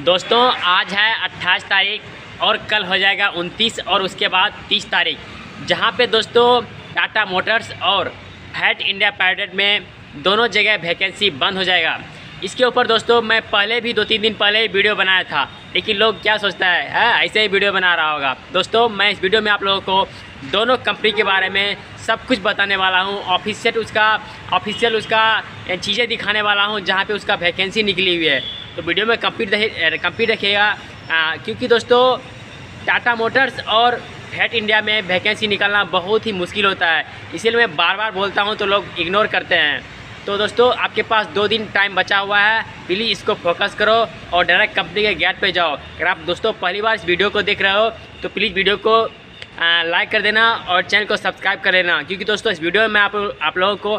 दोस्तों आज है 28 तारीख और कल हो जाएगा 29 और उसके बाद 30 तारीख। जहाँ पे दोस्तों टाटा मोटर्स और फैट इंडिया प्राइवेट में दोनों जगह वैकेंसी बंद हो जाएगा। इसके ऊपर दोस्तों मैं पहले भी दो तीन दिन पहले ही वीडियो बनाया था लेकिन लोग क्या सोचता है, है? ऐसे ही वीडियो बना रहा होगा। दोस्तों मैं इस वीडियो में आप लोगों को दोनों कंपनी के बारे में सब कुछ बताने वाला हूँ। ऑफिशियल उसका ऑफिशियल उसका चीज़ें दिखाने वाला हूँ जहाँ पे उसका वैकेंसी निकली हुई है। तो वीडियो में कंप्लीट कंप्लीट रखिएगा। क्योंकि दोस्तों, टाटा मोटर्स और फैट इंडिया में वैकेंसी निकालना बहुत ही मुश्किल होता है। इसीलिए मैं बार बार बोलता हूँ तो लोग इग्नोर करते हैं। तो दोस्तों, आपके पास दो दिन टाइम बचा हुआ है। प्लीज़ इसको फोकस करो और डायरेक्ट कंपनी के गेट पे जाओ। अगर आप दोस्तों पहली बार इस वीडियो को देख रहे हो तो प्लीज़ वीडियो को लाइक कर देना और चैनल को सब्सक्राइब कर लेना। क्योंकि दोस्तों, इस वीडियो में मैं आप आप लोगों को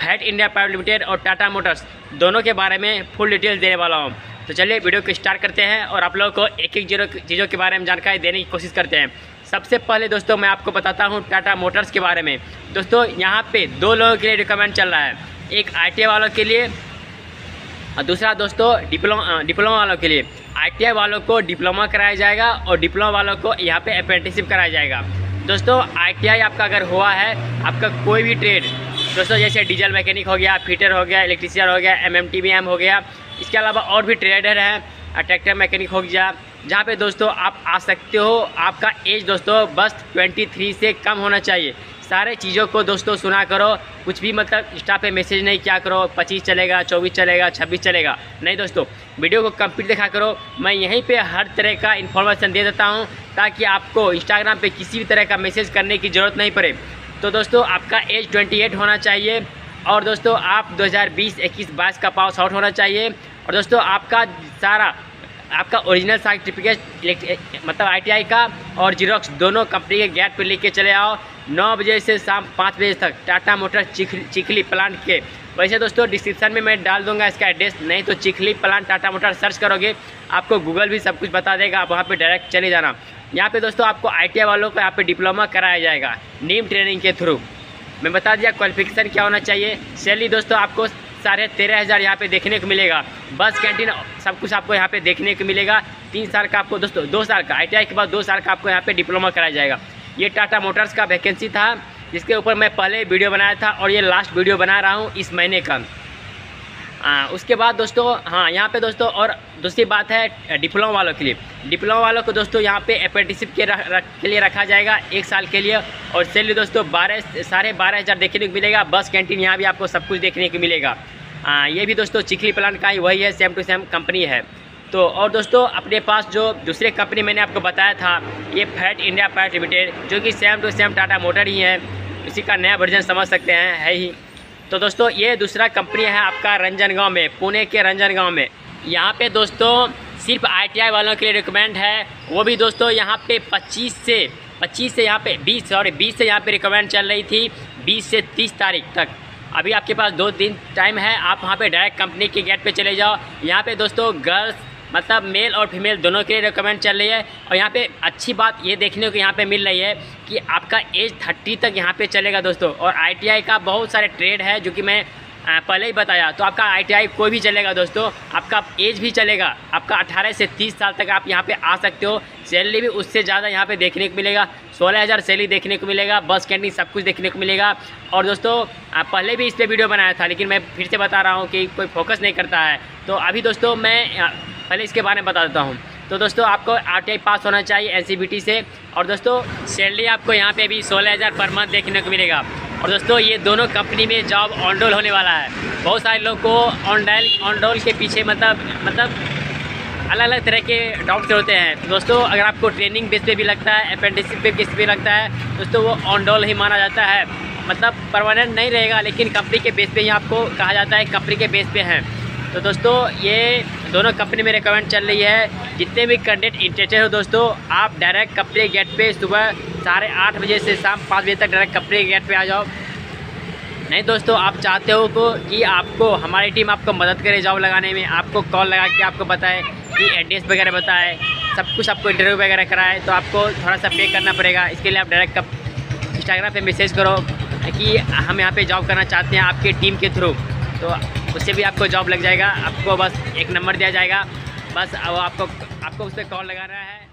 फैट इंडिया प्राइवेट लिमिटेड और टाटा मोटर्स, दोनों के बारे में फुल डिटेल्स देने वाला हूँ। तो चलिए, वीडियो को स्टार्ट करते हैं और आप लोगों को एक एक ज़ीरो चीज़ों के बारे में जानकारी देने की कोशिश करते हैं। सबसे पहले दोस्तों, मैं आपको बताता हूँ टाटा मोटर्स के बारे में। दोस्तों, यहाँ पे दो लोगों के लिए रिकमेंड चल रहा है। एक आई वालों के लिए और दूसरा दोस्तों डिप्लोमा डिप्लोमा वालों के लिए। आई वालों को डिप्लोमा कराया जाएगा और डिप्लोमा वालों को यहाँ पे अप्रेंटिसशिप कराया जाएगा। दोस्तों आईटीआई आपका अगर हुआ है, आपका कोई भी ट्रेड दोस्तों, जैसे डीजल मैकेनिक हो गया फीटर हो गया इलेक्ट्रीशियन हो गया एम एम टी हो गया, इसके अलावा और भी ट्रेडर हैं ट्रैक्टर मैकेनिक हो गया, जहाँ पे दोस्तों आप आ सकते हो, आपका एज दोस्तों बस 23 से कम होना चाहिए। सारे चीज़ों को दोस्तों सुना करो। कुछ भी मतलब इंस्टा पे मैसेज नहीं क्या करो। 25 चलेगा 24 चलेगा 26 चलेगा। नहीं दोस्तों वीडियो को कंप्लीट देखा करो। मैं यहीं पे हर तरह का इन्फॉर्मेशन दे देता हूँ ताकि आपको इंस्टाग्राम पे किसी भी तरह का मैसेज करने की ज़रूरत नहीं पड़े। तो दोस्तों, आपका एज 28 होना चाहिए और दोस्तों, आप 2020 21 बाईस का पास आउट होना चाहिए। और दोस्तों, आपका सारा आपका ओरिजिनल सर्टिफिकेट मतलब आईटीआई का और जीरोक्स दोनों कंपनी के गेट पर लेके चले आओ। नौ बजे से शाम पाँच बजे तक टाटा मोटर चिख चिखली प्लांट के। वैसे दोस्तों डिस्क्रिप्शन में मैं डाल दूँगा इसका एड्रेस नहीं तो Chikhli plant Tata motor search करोगे, आपको गूगल भी सब कुछ बता देगा। आप वहाँ पर डायरेक्ट चले जाना। यहाँ पे दोस्तों, आपको आईटीआई वालों को यहाँ पे डिप्लोमा कराया जाएगा नीम ट्रेनिंग के थ्रू मैं बता दिया क्वालिफिकेशन क्या होना चाहिए? सैलरी दोस्तों, आपको साढ़े तेरह हज़ार यहाँ पे देखने को मिलेगा। बस कैंटीन सब कुछ आपको यहाँ पे देखने को मिलेगा। तीन साल का आपको दोस्तों, दो साल का आईटीआई के बाद दो साल का आपको यहाँ पे डिप्लोमा कराया जाएगा। ये टाटा मोटर्स का वैकेंसी था, जिसके ऊपर मैं पहले वीडियो बनाया था और ये लास्ट वीडियो बना रहा हूँ इस महीने का। आ, उसके बाद दोस्तों हाँ यहाँ पे दोस्तों और दूसरी बात है डिप्लोमा वालों के लिए। डिप्लोमा वालों को दोस्तों यहाँ पे अप्रेंटिसिप के रख, रख, के लिए रखा जाएगा एक साल के लिए और सैलरी दोस्तों बारह साढ़े बारह हज़ार देखने को मिलेगा बस कैंटीन यहाँ भी आपको सब कुछ देखने को मिलेगा। आ, ये भी दोस्तों चिखली प्लांट का ही वही है सेम टू सेम कंपनी है। तो और दोस्तों अपने पास जो दूसरे कंपनी मैंने आपको बताया था ये फैट इंडिया प्राइवेट लिमिटेड जो कि same to same Tata motor ही है इसी का नया वर्जन समझ सकते हैं है ही। तो दोस्तों, ये दूसरा कंपनी है आपका रंजन गाँव में, पुणे के रंजन गाँव में। यहाँ पे दोस्तों, सिर्फ़ आईटीआई वालों के लिए रिकमेंड है। वो भी दोस्तों, यहाँ पे 25 से 25 से यहाँ पे 20 सॉरी 20 से यहाँ पे रिकमेंड चल रही थी 20 से 30 तारीख तक। अभी आपके पास दो दिन टाइम है, आप वहाँ पे डायरेक्ट कंपनी के गेट पे चले जाओ। यहाँ पे दोस्तों गर्ल्स मतलब मेल और फीमेल दोनों के लिए रिकमेंड चल रही है। और यहाँ पे अच्छी बात ये देखने को यहाँ पे मिल रही है कि आपका एज थर्टी तक यहाँ पे चलेगा दोस्तों। और आईटीआई का बहुत सारे ट्रेड है जो कि मैं पहले ही बताया। तो आपका आईटीआई कोई भी चलेगा दोस्तों, आपका एज भी चलेगा। आपका 18 से 30 साल तक आप यहाँ पे आ सकते हो। सैलरी भी उससे ज़्यादा यहाँ पे देखने को मिलेगा। सोलह हज़ार सैलरी देखने को मिलेगा। बस कैंटीन सब कुछ देखने को मिलेगा। और दोस्तों पहले भी इस पर वीडियो बनाया था, लेकिन मैं फिर से बता रहा हूँ कि कोई फोकस नहीं करता है। तो अभी दोस्तों, मैं पहले इसके बारे में बता देता हूँ। तो दोस्तों, आपको आर पास होना चाहिए एनसीबीटी से। और दोस्तों सैलरी आपको यहाँ पे भी सोलह हज़ार पर मंथ देखने को मिलेगा। और दोस्तों, ये दोनों कंपनी में जॉब ऑनडोल होने वाला है। बहुत सारे लोग को ऑनडाइल ऑनडोल के पीछे मतलब मतलब अलग अलग तरह के डाउट्स होते हैं। तो दोस्तों, अगर आपको ट्रेनिंग बेस पे भी लगता है अप्रेंटिसशिप पे बेस पे लगता है, दोस्तों, वो ऑनडोल ही माना जाता है। मतलब परमानेंट नहीं रहेगा, लेकिन कंपनी के बेस पे ही आपको कहा जाता है कंपनी के बेस पे हैं। तो दोस्तों, ये दोनों कंपनी में रिकमेंड चल रही है। जितने भी कैंडिडेट इंटरेस्टेड हो दोस्तों, आप डायरेक्ट कंपनी गेट पे सुबह साढ़े आठ बजे से शाम पाँच बजे तक डायरेक्ट कंपनी गेट पे आ जाओ। नहीं दोस्तों, आप चाहते हो को कि आपको, हमारी टीम आपको मदद करे जॉब लगाने में, आपको कॉल लगा के आपको बताए कि एड्रेस वगैरह बताए, सब कुछ आपको इंटरव्यू वगैरह कराए तो आपको थोड़ा सा पे करना पड़ेगा। इसके लिए आप डायरेक्ट कप इंस्टाग्राम पर मैसेज करो कि हम यहाँ पर जॉब करना चाहते हैं आपके टीम के थ्रू तो उससे भी आपको जॉब लग जाएगा। आपको बस एक नंबर दिया जाएगा। बस अब आपको आपको उस पर कॉल रहा है।